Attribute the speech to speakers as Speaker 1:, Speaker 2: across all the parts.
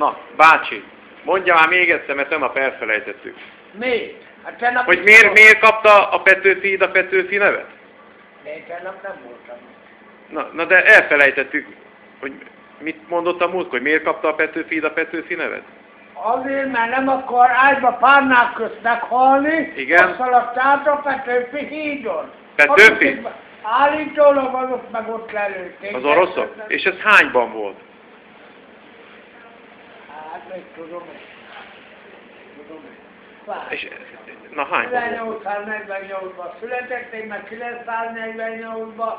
Speaker 1: Na, bácsi, mondja már még egyszer, mert tegnap elfelejtettük.
Speaker 2: Miért? Hát tegnap
Speaker 1: Hogy miért, miért kapta a Petőfi a Petőfi nevet?
Speaker 2: Én tegnap nem voltam.
Speaker 1: Na, na de elfelejtettük, hogy mit mondott a múltkor, hogy miért kapta a Petőfi a Petőfi nevet?
Speaker 2: Azért, mert nem akar ágyba párnák közt meghalni,
Speaker 1: Igen.
Speaker 2: azt szaladt át a Petőfi hídon.
Speaker 1: Petőfi?
Speaker 2: Állítólag azok meg ott lelőtték.
Speaker 1: Az oroszok? És ez hányban volt?
Speaker 2: Hát még tudom. Tudom.
Speaker 1: És, na volt?
Speaker 2: 1848-ban született, én meg 948-ban,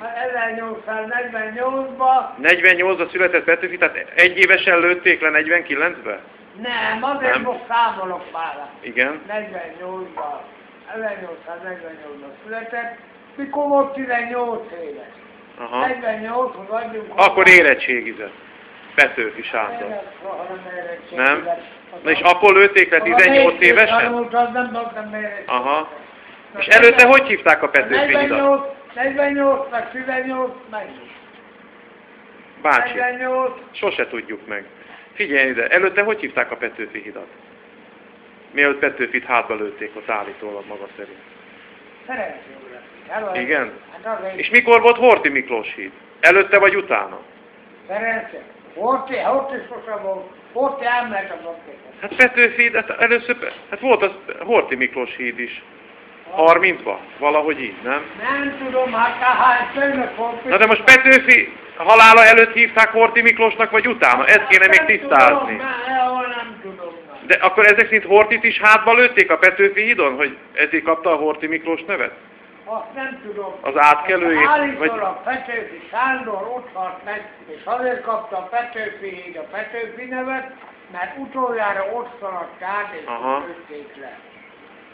Speaker 2: hát 1848-ban,
Speaker 1: 48-ban született Petőfi, tehát egy évesen lőtték le 49-be?
Speaker 2: nem, azért
Speaker 1: Nem.
Speaker 2: most számolok már.
Speaker 1: Igen.
Speaker 2: 48-ban, 1848-ban született, mikor volt 18 éves.
Speaker 1: Aha.
Speaker 2: 48-hoz adjunk.
Speaker 1: Akkor érettségizett. Petőfi Sándor. Nem? Na és akkor lőtték le 18 évesen? Aha. És előtte hogy hívták a Petőfi hidat?
Speaker 2: 48, 48, meg 18, meg
Speaker 1: Bácsi,
Speaker 2: 48,
Speaker 1: sose tudjuk meg. Figyelj ide, előtte hogy hívták a Petőfi hidat? Mielőtt Petőfit hátba lőtték ott állítólag maga szerint.
Speaker 2: Ferenc
Speaker 1: Igen?
Speaker 2: Hát
Speaker 1: És mikor volt Horti Miklós híd? Előtte vagy utána?
Speaker 2: Ferenc, Horti, Horti sosem volt, Horti elment a blokkéket.
Speaker 1: Hát Petőfi, hát először, hát volt az Horti Miklós híd is. 30-ban? Valahogy így, nem?
Speaker 2: Nem tudom, hát hány főnök volt.
Speaker 1: Na de most Petőfi halála előtt hívták Horti Miklósnak, vagy utána? Ezt kéne még tisztázni. De akkor ezek szerint Hortit is hátba lőtték a Petőfi hídon, hogy ezért kapta a Horti Miklós nevet?
Speaker 2: Azt nem tudom.
Speaker 1: Az átkelőjét,
Speaker 2: Állítólag Petőfi Sándor ott halt meg, és azért kapta Petőfi így a Petőfi nevet, mert utoljára ott szaladt át, és lőtték le.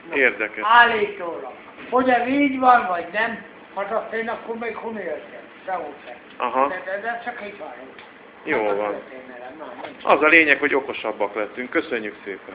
Speaker 2: Na,
Speaker 1: Érdekes.
Speaker 2: Állítólag. Hogy ez így van, vagy nem, hát azt én akkor még honéltem. Sehol sem.
Speaker 1: Aha.
Speaker 2: De, de, de csak egy van.
Speaker 1: Jó
Speaker 2: Hát
Speaker 1: van. Az a lényeg, hogy okosabbak lettünk. Köszönjük szépen.